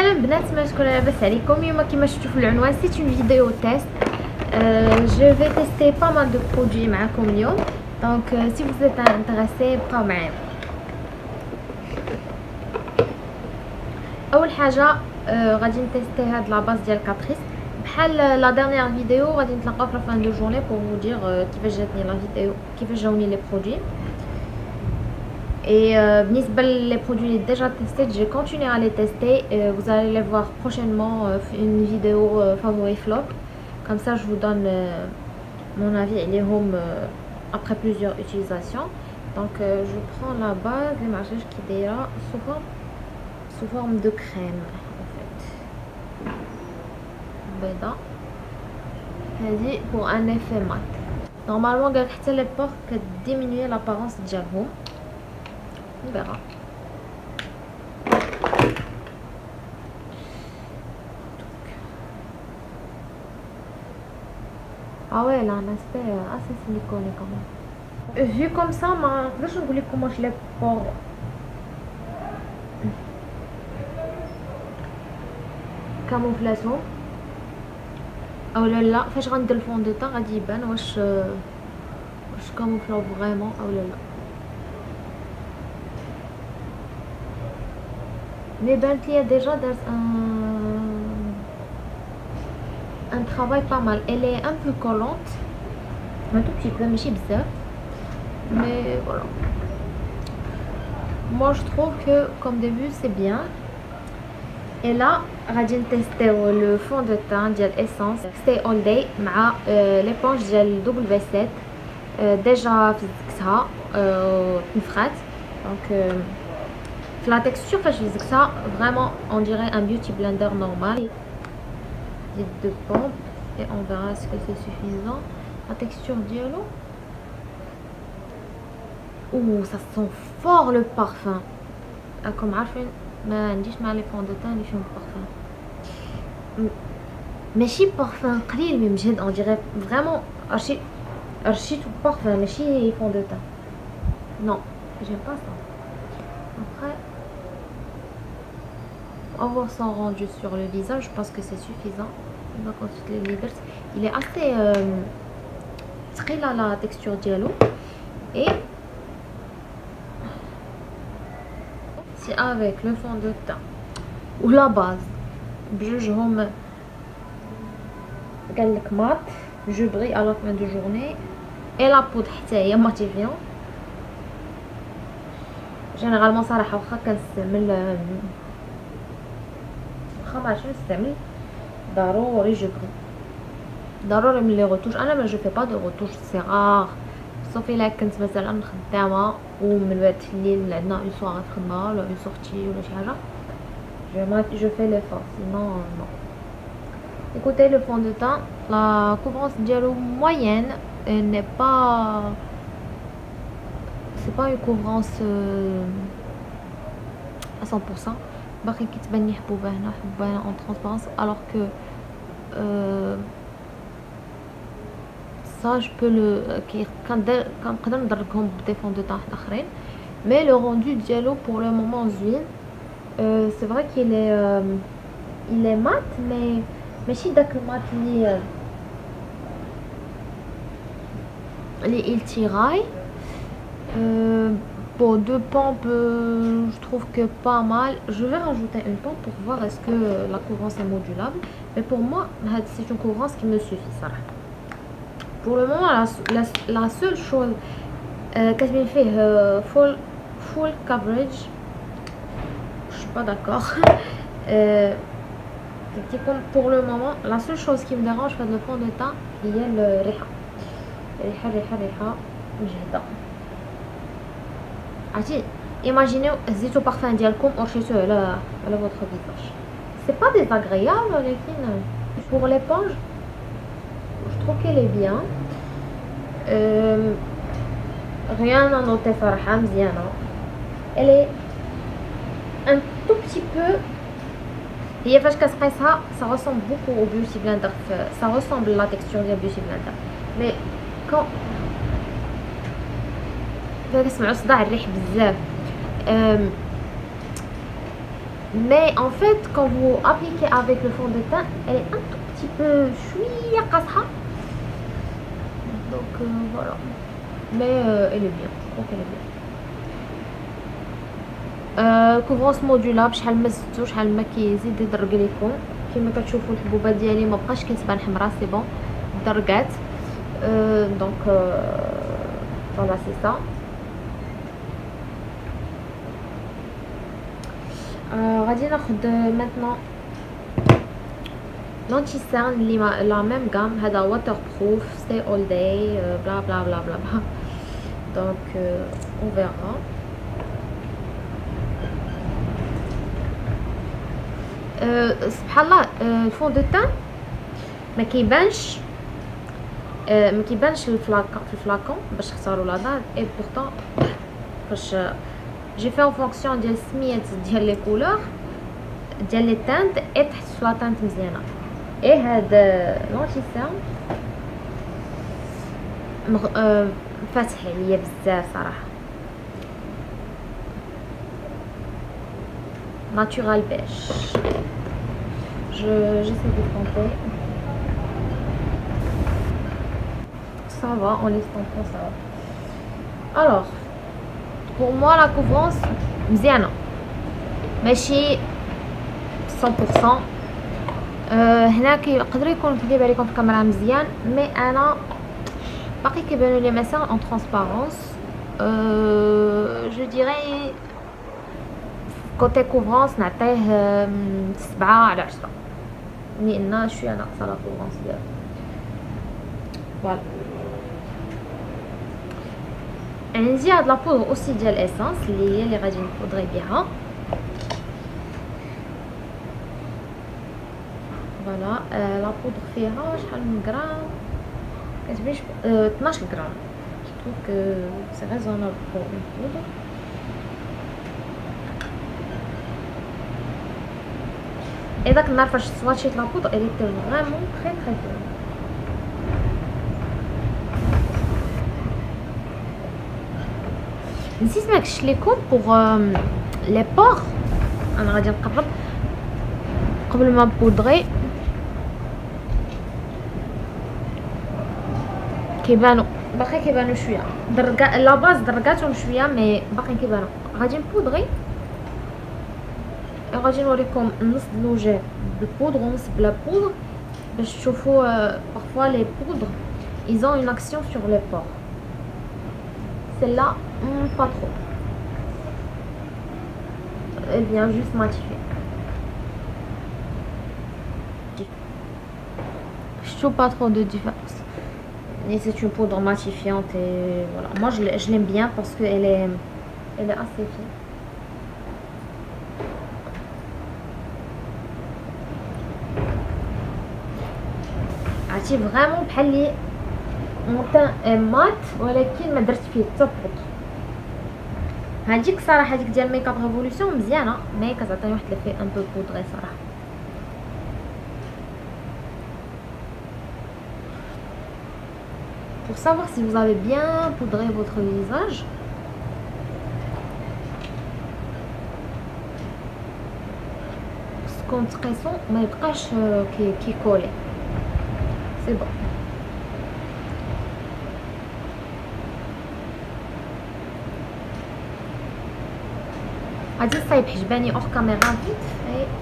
سلام البنات ما شكون لاباس عليكم؟ اليوم كما شفتوا في العنوان سيت اون فيديو تيست جو في تيستي با مال دو برودوي معكم اليوم. دونك سي فوز êtes انتريسي بقاو معايا. أول حاجة غادي نتيستي هاد لاباز ديال كابريس بحال لا ديرنيير فيديو غادي نتلاقاو في فان دو جورني بور فو دير كيفاش جاتني لا فيديو كيفاش جاوني لي برودوي Et euh, les produits déjà testés, je vais continuer à les tester. Euh, vous allez les voir prochainement euh, une vidéo favori flop. Comme ça, je vous donne mon avis et les home après plusieurs utilisations. Donc, je prends la base, les marchages qui est là forme, sous forme de crème en fait. Béda. pour un effet mat. Normalement, les portes diminuer l'apparence diablo. On verra. Ah ouais, elle a un aspect assez siliconé quand même. Vu comme ça, ma... je voulais comment je l'ai pour camouflation. او لا لا فاش غندير الفون دو طون غادي يبان واش واش كاموفلا فريمون او لا لا Mais Bentley a déjà un, un travail pas mal. Elle est un peu collante. Un tout petit peu, mais c'est bizarre. Mais voilà. Moi je trouve que comme début c'est bien. Et là, غادي نتيستيو le fond de teint ديال Essence Stay All Day مع l'éponge ديال W7 déjà فزكتها تنفخات دونك la texture je ça vraiment on dirait un beauty blender normal de pompe et on verra ce que c'est suffisant la texture dialogue ouh ça sent fort le parfum ah, comme عارفين ما عنديش مع les fonds de teint اللي فيهم parfum ماشي parfum قليل mais مجهد on dirait vraiment archi archi tout parfum ماشي fond de teint non j'aime pas ça après avoir son rendu sur le visage je pense que c'est suffisant on va consulter les il est assez euh, très là la texture dialogue et c'est avec le fond de teint ou la base je home mat je brille à la fin de journée et la poudre est matifiant généralement ça واخا كنستعمل واخا ما نستعمل ضروري جو بري ضروري من لي غوتوش انا ما جو في با دو غوتوش سي غار صافي الا كنت مثلا خدامه ومن بعد في الليل عندنا اون سوار في خدمه ولا اون سورتي ولا شي حاجه جو ما جو في لي فور سينون نو écoutez le fond de teint la couvrance dialogue moyenne n'est pas c'est pas une couvrance euh, à 100% باقي كتبان لي حبوبه هنا حبوبه هنا اون ترونسبارونس الوغ كو سا جو بو لو كنقدر ندركهم بدي فون دو طون اخرين مي لو روندو ديالو بور لو مومون زوين سي فري كيل اي il est mat mais ماشي داك المات اللي اللي التيراي euh, deux pompes, euh, je trouve que pas mal. Je vais rajouter une pompe pour voir est-ce que euh, la courance est modulable. Mais pour moi, c'est une courance qui me suffit, ça. Pour le moment, la, seule chose euh, que je fait euh, full, full coverage, je suis pas d'accord. pour le moment, la seule chose qui me dérange, c'est le fond de teint, il y a le riha. عرفتي ايماجينيو هزيتو بارفان ديالكم ورشيتوه على على فوتر فيزاج سي با ديزاغريابل ولكن بور ليبونج جو تروف كيل بيان rien à noter صراحه مزيانه الي ان تو بتي بو هي فاش كتقيسها سا ressemble beaucoup au beauty blender ça ressemble la texture ديال beauty blender mais quand كنسمعوا صداع الريح بزاف. مي ان فيت كون فو ابليكي افيك لو فون دو تان الي ان تو بتي بو شوية قاصحه دونك فوالا مي الي بيان دونك الي بيان كوفرونس مودولاب شحال ما زدتو شحال ما كيزيد يدرق ليكم كما كتشوفوا الحبوبه ديالي ما بقاش كتبان حمراء سي بون درقات دونك فوالا سي سا غادي ناخذ مانتنون لونتي سان اللي لا ميم غام هذا واتر بروف ستي اول داي بلا بلا بلا بلا بلا دونك اون فيرا سبحان الله الفون دو تان ما كيبانش ما كيبانش الفلاكون في الفلاكون باش اختاروا لا دار اي بورطون فاش جي في اون فونكسيون ديال السميات ديال لي كولور ديال لي تانت اي تحت في لا تانت مزيانه اي هاد لونتيسيون مغ... أه فاتح عليا بزاف صراحه natural beige je j'essaie de tenter ça va en l'estampant ça va alors pour moi la couvrance مزيانه ماشي 100% أه هنا كيقدر يكون كيبان عليكم في الكاميرا مزيان مي انا باقي كيبانوا لي مسام اون ترانسبارونس أه جو ديري كوتي كوفرونس نعطيه سبعة على عشرة لان شويه ناقصه لا كوفرونس ديالو فوالا عندي هاد لابودر اوسي ديال اسانس اللي هي اللي غادي نبودري بها فوالا آه لابودر فيها شحال من غرام كتبينش آه 12 غرام دونك سي ريزونابل بور اون بودر Et داك النهار فاش سواتشيت لا بودر elle était vraiment très très bonne نسيت ما قلتش لكم بوغ لي بور انا غادي نقرب قبل ما بودغي كيبانو باقي كيبانو شويه درقا لا باز درقاتهم شويه مي باقي كيبانو غادي نبودغي غادي نوريكم نص الوجه بالبودر ونص بلا بودر باش تشوفوا parfois les poudres ils ont une action sur les pores celle-là pas trop elle vient juste matifier je trouve pas trop de différence et c'est une poudre matifiante et voilà moi je l'aime bien parce qu'elle est elle est assez fine عرفتي فريمون بحال لي مونتان مات ولكن ما درت فيه حتى بودر هذيك الصراحه هذيك ديال ميك اب ريفولوسيون مزيانه مي كتعطي واحد لافي ان بو بودغي صراحه pour savoir si vous avez bien poudré votre visage تكون تقيسو ما يبقاش كي كيكولي سي غادي نصايب حجباني اوغ كاميرا فيت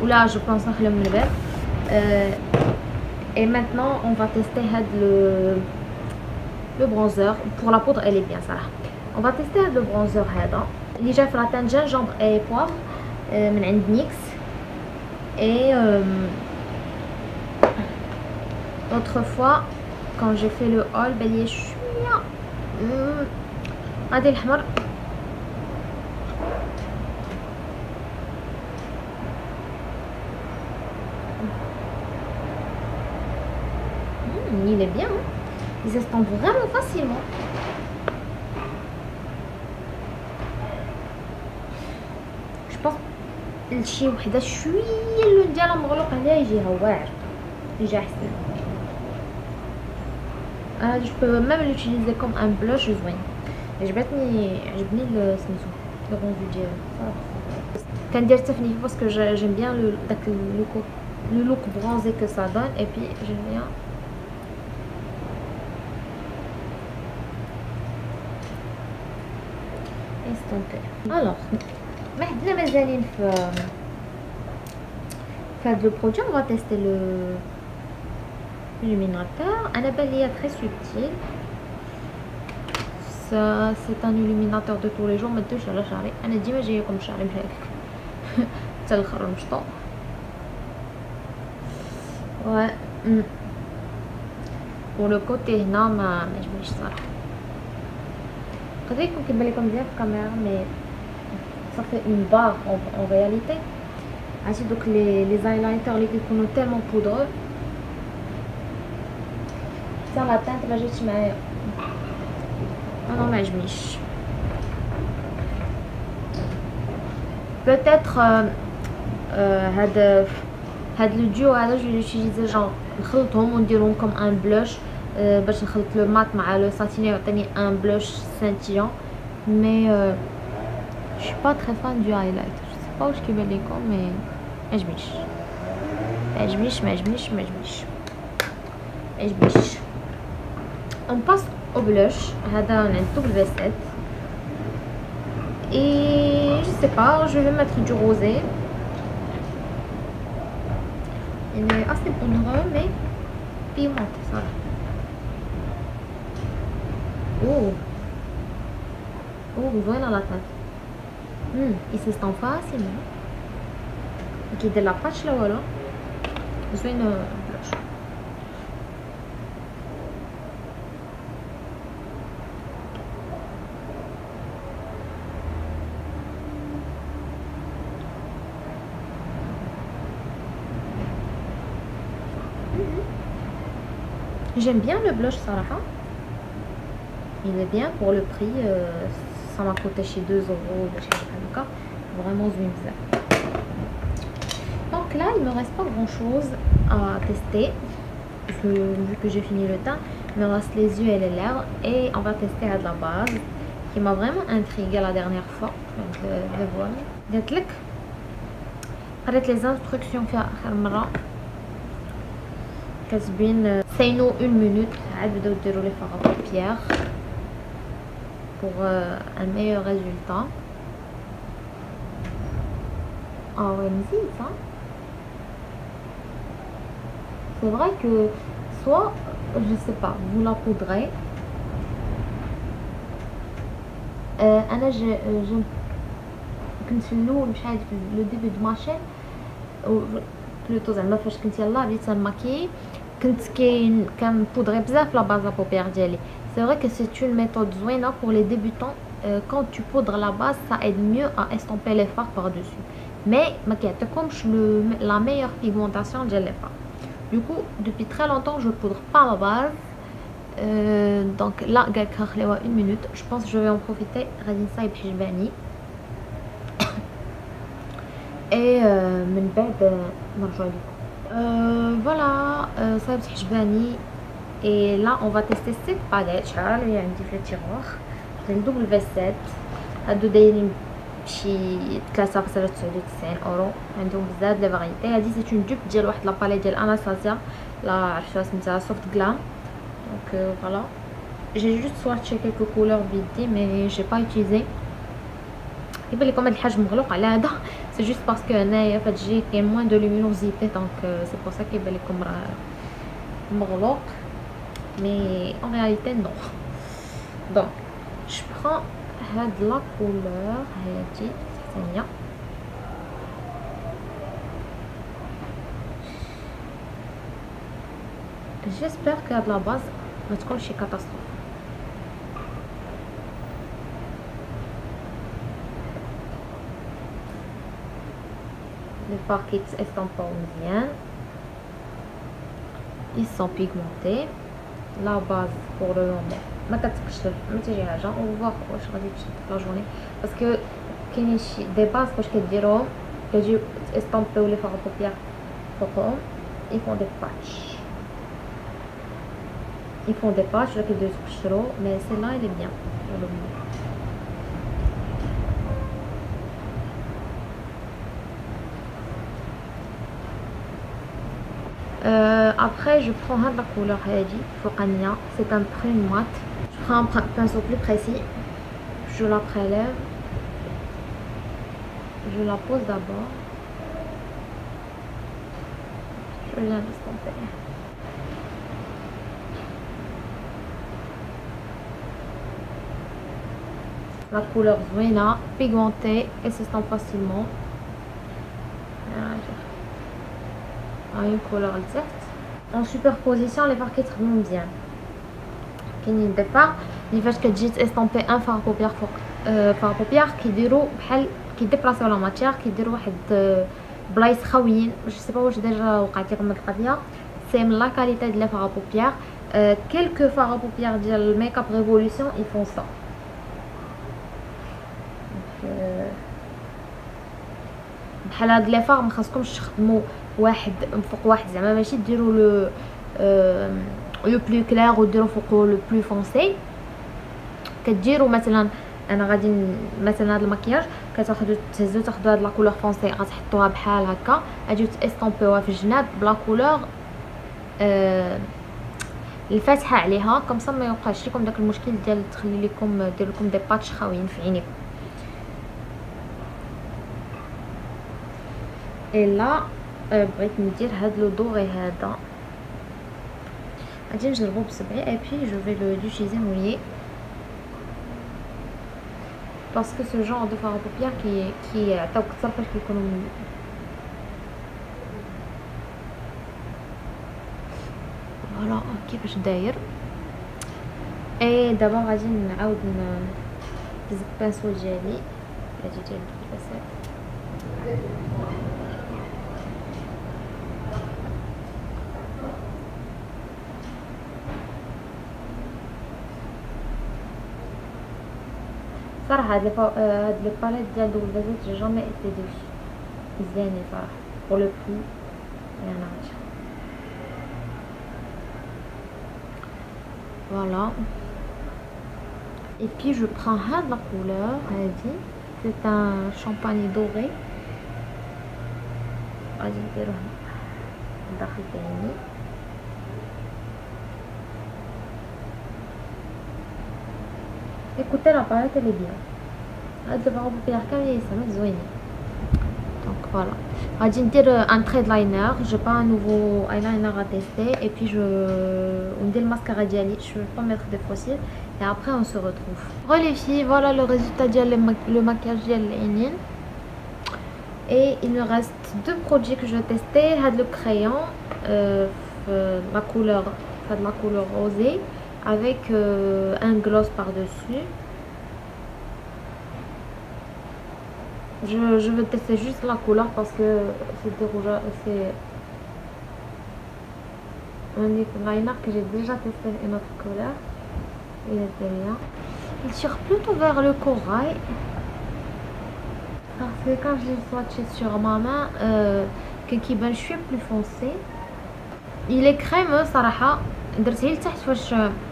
ولا جو بونس نخليهم من الباب اي مانتنون اون فا تيستي هاد لو لو برونزور بور لا بودر الي بيان صراحه اون فا تيستي هاد لو برونزور هذا اللي جاي في لاتان جينجومبر اي بوافر من عند نيكس اي l'autre fois quand j'ai fait le haul بلي شويه غادي الحمر il est bien hein? il s'estompe vraiment facilement je pense لشي وحده شويه اللون ديالها مغلوق عليها يجيها واعر يجي احسن انا جو بو ميم لوتيليزي كوم ان بلوش زوين عجبتني عجبني سميتو لو روندو ديالو صافي كندير التفنيف باسكو جيم بيان لو داك لو لو لوك برونزي كو سا دون اي بي جيم بيان استونتي الوغ ما حدنا مازالين في في هاد لو برودوي on va tester le illuminateur انا بان ليا très subtil ça c'est un illuminateur de tous les jours ما تدوش على شعري انا ديما جايكم شعري مشاكل حتى الاخر مشطو و ولو كوتي هنا ما ما عجبنيش صراحه قد يكون كيبان لكم مزيان في الكاميرا مي صافي اون باغ اون رياليتي عرفتي دوك لي لي زايلايتر اللي كيكونوا تالمون بودرو حتى لا تانت ما جاتش معايا انا ما عجبنيش بوتيتر هاد هاد لو ديو هذا جو لوتيليزي جون نخلطهم ونديرهم كوم ان بلوش باش نخلط لو مات مع لو ساتيني يعطيني ان بلوش سانتيون مي je suis pas très fan du highlight je sais pas واش كيبان لكم مي عجبنيش عجبنيش ما عجبنيش ما عجبنيش عجبنيش on passe au blush هذا عند double V7 et je sais pas je vais mettre du rosé il est assez poudreux mais pimenté ça oh oh زوينه لا تات امم يسيستون فاسيلمون كيدير لاباتش لا والو زوين بلوش J'aime bien le blush صراحة il est bien pour le prix euh, ça m'a coûté chez 2 euros ولا شي حاجة هكا vraiment زوين بزاف donc là il me reste pas grand chose à tester vu, vu que j'ai fini le teint il me reste les yeux et les lèvres et on va tester à la base qui m'a vraiment intrigué la dernière fois donc le voilà قالت لك قريت لي انستركسيون فيها اخر مره كاتبين سينو اون مينوت عاد بداو ديروا لي فاغ بيير pour euh, un meilleur résultat. Ah ouais, mais ça. C'est vrai que soit, je sais pas, vous la poudrez. Euh, انا je, je كنت في الاول مش عارف لو ديبي دو ماشين بلوتو زعما فاش كنت يلاه بديت نماكي كنت كاين كان بودري بزاف لا باز بوبير ديالي C'est vrai que c'est une méthode zouena pour les débutants. Euh, quand tu poudres la base, ça aide mieux à estomper les fards par-dessus. Mais comme la meilleure pigmentation de les fards. Du coup, depuis très longtemps, je poudre pas la base. Euh, donc là, une minute. Je pense que je vais en profiter. Radinsa et puis Bani. Et من بعد نرجع لكم. Voilà, ça بصح جباني et là on va tester cette palette شحال هي عندي في التيغوار ديال دوبل في 7 هادو دايرين بشي 399 اورو عندهم بزاف لي فاريتي هادي سي اون دوب ديال واحد لا باليت ديال اناستازيا لا عرفتوها سميتها سوفت غلام دونك فوالا جي جوست سواتشي كيلكو كولور بيدي مي جي با يوتيزي كيبان لكم هاد الحجم مغلوق على هذا سي جوست باسكو هنايا فهاد الجي كاين موان دو لومينوزيتي دونك سي بور سا كيبان لكم راه مغلوق mais en réalité non donc je prends de la couleur j'espère que de la base ما تكونش catastrophe les paquets estampants bien ils sont pigmentés لا باز بور لو لون ما كتكشف ما تيجي حاجه او فوا واش غادي تشد في لا جورني باسكو كاينين شي دي باز فاش كديرهم كتجي استامبيو لي فاغ بوبيير فوقهم يفون دي باتش يفون دي باتش ولا كيبداو يتقشرو مي سي لا الي بيان Euh, après je prends la couleur c'est un prune mat je prends un pinceau plus précis je la prélève je la pose d'abord je la laisse la couleur Zuena, pigmentée et s'estompe facilement. Euh, une couleur En superposition, les fards qui bien. Qui n'y pas, les que كتجي estampé un fard à paupières فوق fard à paupières كيديروا بحال كيديبلاسيو لا ماتيير كيديروا واحد بلايص خاويين je sais pas واش ديجا وقعت لكم القضيه c'est la qualité de les fards à paupières quelques fards à paupières ديال Makeup Revolution ils font بحال هاد لي فار خاصكمش تخدموا واحد فوق واحد. زعما ماشي ديروا لو لو بلو كلير وديروا فوقو لو بلو فونسي كديروا مثلا أنا غادي مثلا هاد المكياج كتاخذوا تهزوا تاخذوا هاد لا كولور فونسي غتحطوها بحال هكا. غادي تاستومبيوها في الجناب بلا كولور آه الفاتحة عليها. كم ما يوقعش لكم داك المشكل ديال تخلي لكم دير لكم دي باتش خاويين في عينيكم. اي لا بغيت ندير هاد لو دوغي هذا غادي نجربو بصبعي اي بي جو في لو دوتيزي مولي باسكو سو جونغ دو فار بوبيير كي كيعطيوك اكثر فاش كيكونوا فوالا كيفاش داير اي دابا غادي نعاود نهز البانسو ديالي هادي ديال الباسات صراحه هاد هاد لي باليت ديال دوبل فازيت جي جامي ايتي ديش مزيانين صراحه بور لو بري انا عايشه voilà et puis je prends هاد la couleur هادي c'est un champagne doré écoutez leur parler elle est bien. Arrête de voir au ça va te Donc voilà. Radine un trait liner, j'ai pas un nouveau eyeliner à tester. Et puis je on dit le mascara diali, je vais pas mettre des fossiles et après on se retrouve. Voilà les filles, voilà le résultat le maquillage dial et il me reste deux produits que je vais tester, le crayon euh, euh la couleur, la couleur rosée avec euh, un gloss par-dessus. Je, je, vais tester juste la couleur parce que c'est rouge, c'est un liner que j'ai déjà testé une autre couleur. Il était bien. Il tire plutôt vers le corail. Parce que quand je l'ai swatché sur ma main, euh, que qui ben, je suis plus foncé. Il est crémeux, صراحة درتيه لتحت واش quand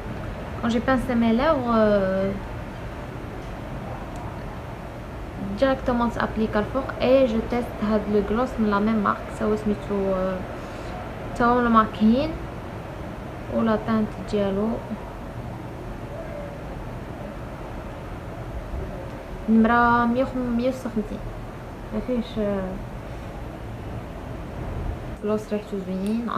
j'ai pincé mes lèvres euh, directement appliqué fort et je teste le gloss de la même marque ça aussi euh, le maquin ou la teinte diallo نمرة مية مية وستين مفيش gloss ريحتو زوينة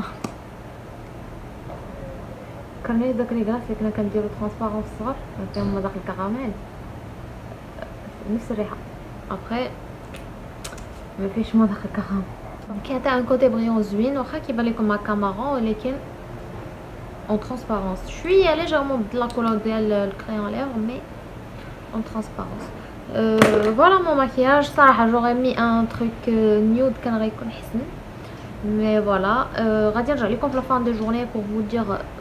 فكرني داك لي كلاص اللي كنا كنديرو ترونسبارون في الصغر فيهم داك الكراميل نفس الريحه ابخي ما فيش ما داك الكراميل كيعطي ان كوتي بريون زوين واخا كيبان لكم مع الكاميرا ولكن اون ترونسبارونس شويه ليجيرمون بدل لا كولور ديال الكريون ليغ مي اون ترونسبارونس فوالا مون ماكياج صراحه جوغي مي ان تروك نيود كان غيكون حسن مي فوالا غادي نرجع لكم في لا فان دو جورني بور فو دير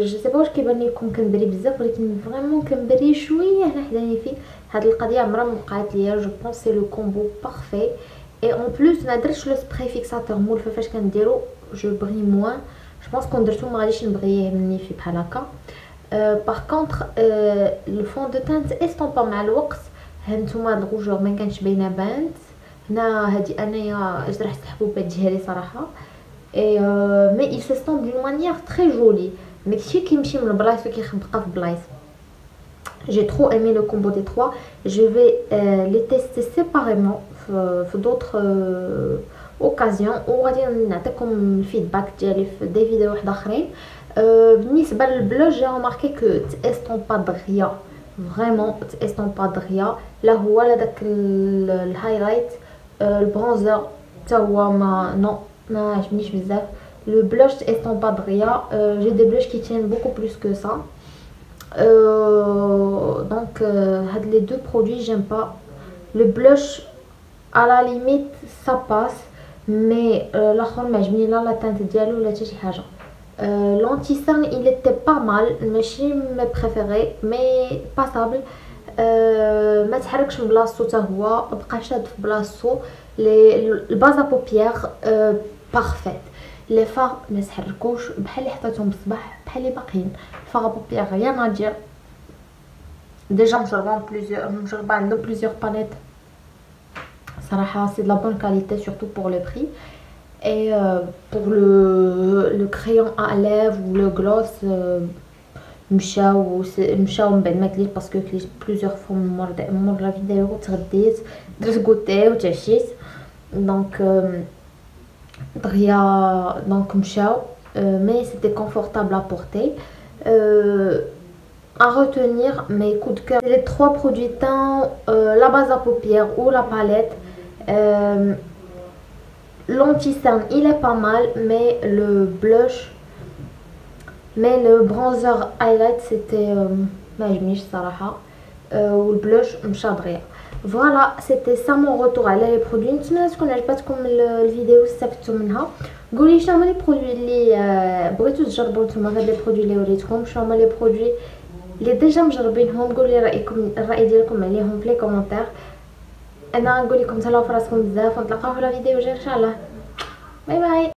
جو سي با واش كيبان لكم كنبري بزاف ولكن فريمون كنبري شوية هنا حداني فيه هاد القضية عمرها ما وقعت ليا جو بونس سي لو كومبو بارفي اي اون بلوس ما درتش لو سبراي فيكساتور مول فاش كنديرو جو بري موان جو بونس كون درتو ما غاديش نبغيه مني في بحال هكا باغ كونطخ لو فون دو تانت استومبا مع الوقت هانتوما الغوجور ما كانش باينه بانت هنا هادي انايا جرحت الحبوبات ديالي صراحة اي مي il s'estompe d'une manière très jolie داكشي كيمشي من بلايص وكيخبقى في بلايص j'ai trop aimé le combo des trois je vais euh, les tester séparément في d'autres euh, occasions وغادي نعطيكم الفيدباك ديالي في دي فيديو واحد اخرين euh, بالنسبه للبلوش جي رماركي كو تاستومبا دغيا فريمون تاستومبا دغيا لا هو لا داك الهايلايت البرونزر حتى هو ما نو ما عجبنيش بزاف لو بلوش استومبا دغيا جي دي بلوش كي تيان بوكو بلوس كو سا دونك هاد لي دو برودوي جيم با لو بلوش على لا ليميت سا باس مي الاخر ما عجبني لا لا تانت ديالو ولا حتى شي حاجه لونتي سان il était pas mal ماشي مي بريفيري مي باسابل أه ما تحركش من بلاصتو حتى هو بقى شاد في بلاصتو لي البازا بوبيير أه بارفيت لي فار ما تحركوش بحال اللي حطيتهم الصباح بحال اللي باقيين فار بوبيير ريان ادير ديجا مجربه بليزيور مجربه عندهم بليزيور باليت صراحه سي دو لا بون كاليتي سورتو بور لو بري et euh, pour le, le crayon à lèvres ou le gloss euh, مشاو مشاو من بعد ما كليت باسكو كليت بليزيور فوا مور مور لا فيديو تغديت درت كوتي وتعشيت دونك دغيا دونك مشاو مي سيتي كونفورتابل ا بورتي à retenir mes coups de cœur les trois produits teint euh, la base à paupières ou la palette euh, l'anti-cerne il est pas mal mais le blush mais le bronzer highlight c'était ما عجبنيش صراحه والبلوش مشى دغيا فوالا سيتي سا مون روتور على لي برودوي نتمنى تكون عجبتكم الفيديو واستفدتوا منها قولي شنو هما لي برودوي اللي بغيتو تجربوا نتوما هاد لي برودوي اللي وريتكم شنو هما لي برودوي اللي ديجا مجربينهم قولي رايكم الراي ديالكم عليهم في لي كومونتير انا نقول لكم تهلاو فراسكم بزاف ونتلاقاو في الفيديو الجاي ان شاء الله باي باي